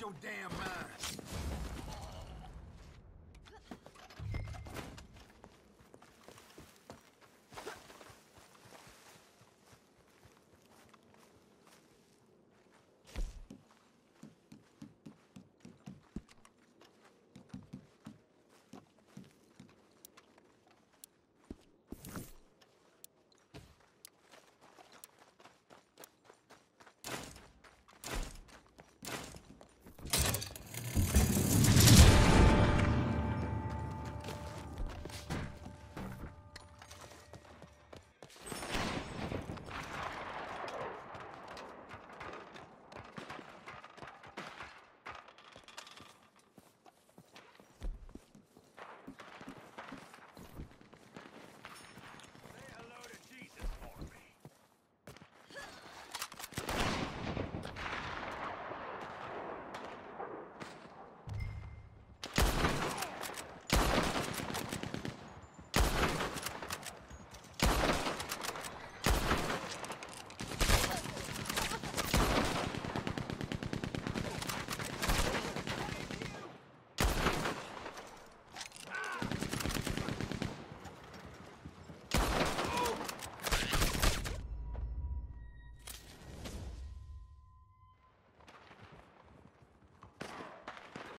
your damn mind?